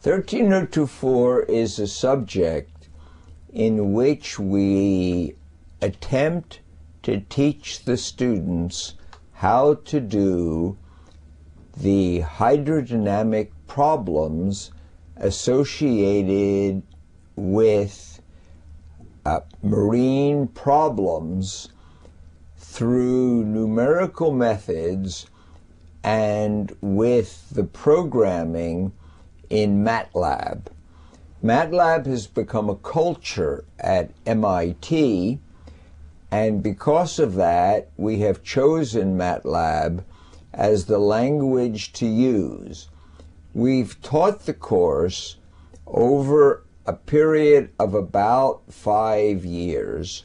13024 is a subject in which we attempt to teach the students how to do the hydrodynamic problems associated with uh, marine problems through numerical methods and with the programming in MATLAB. MATLAB has become a culture at MIT, and because of that, we have chosen MATLAB as the language to use. We've taught the course over a period of about five years.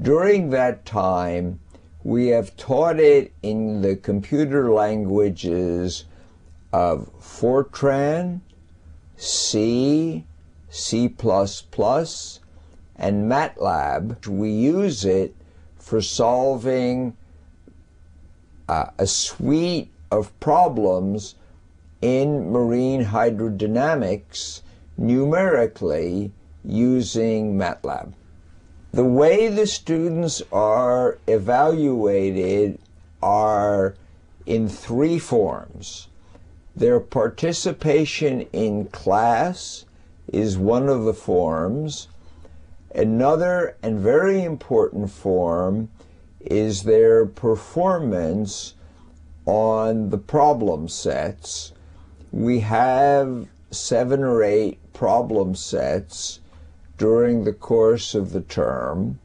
During that time, we have taught it in the computer languages of Fortran, C, C++, and MATLAB. We use it for solving uh, a suite of problems in marine hydrodynamics numerically using MATLAB. The way the students are evaluated are in three forms. Their participation in class is one of the forms. Another and very important form is their performance on the problem sets. We have seven or eight problem sets during the course of the term.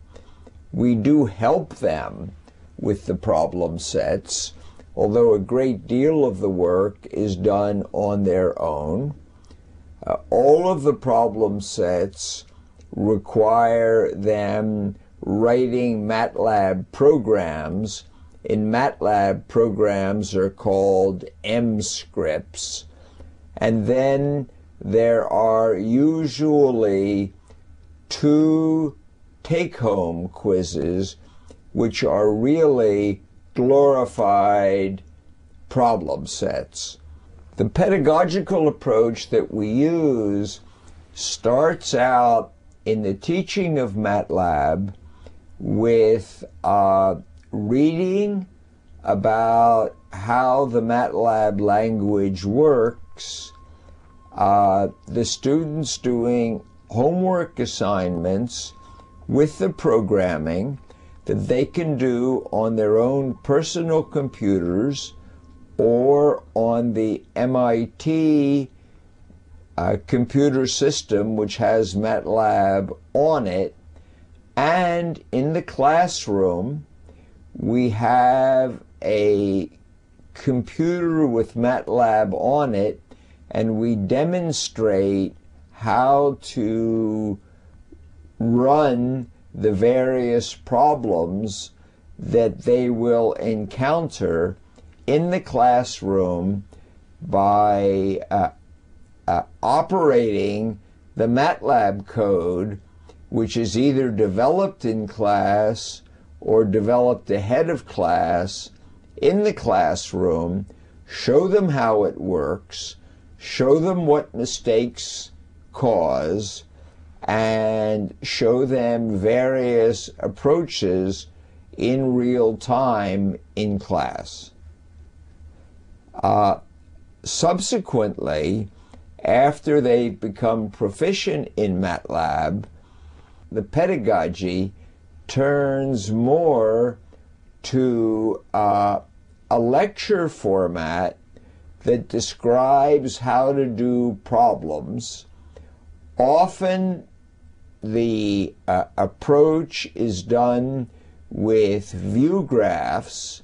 We do help them with the problem sets, although a great deal of the work is done on their own. Uh, all of the problem sets require them writing MATLAB programs. In MATLAB, programs are called M scripts. And then there are usually two take home quizzes, which are really glorified problem sets. The pedagogical approach that we use starts out in the teaching of MATLAB with uh, reading about how the MATLAB language works, uh, the students doing homework assignments with the programming that they can do on their own personal computers or on the MIT uh, computer system, which has MATLAB on it. And in the classroom, we have a computer with MATLAB on it, and we demonstrate how to run the various problems that they will encounter in the classroom by uh, uh, operating the MATLAB code, which is either developed in class or developed ahead of class in the classroom, show them how it works, show them what mistakes cause and show them various approaches in real time in class. Uh, subsequently, after they become proficient in MATLAB, the pedagogy turns more to uh, a lecture format that describes how to do problems Often the uh, approach is done with view graphs.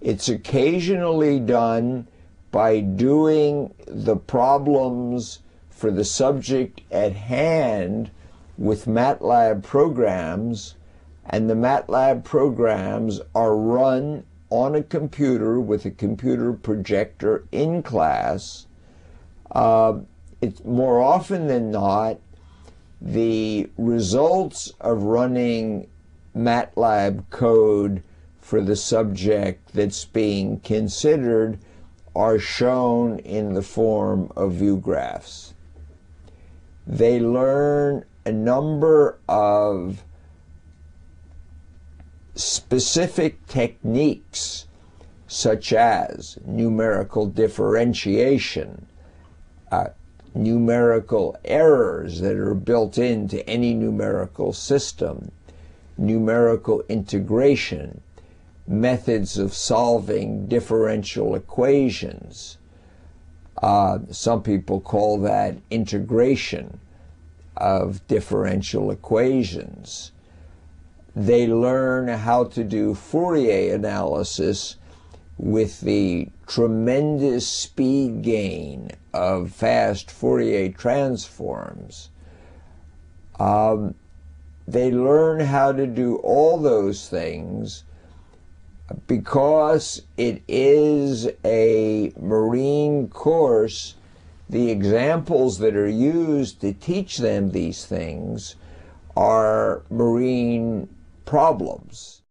It's occasionally done by doing the problems for the subject at hand with MATLAB programs, and the MATLAB programs are run on a computer with a computer projector in class. Uh, it's more often than not the results of running MATLAB code for the subject that's being considered are shown in the form of view graphs. They learn a number of specific techniques such as numerical differentiation, uh, numerical errors that are built into any numerical system, numerical integration, methods of solving differential equations. Uh, some people call that integration of differential equations. They learn how to do Fourier analysis with the tremendous speed gain of fast Fourier transforms. Um, they learn how to do all those things because it is a marine course. The examples that are used to teach them these things are marine problems.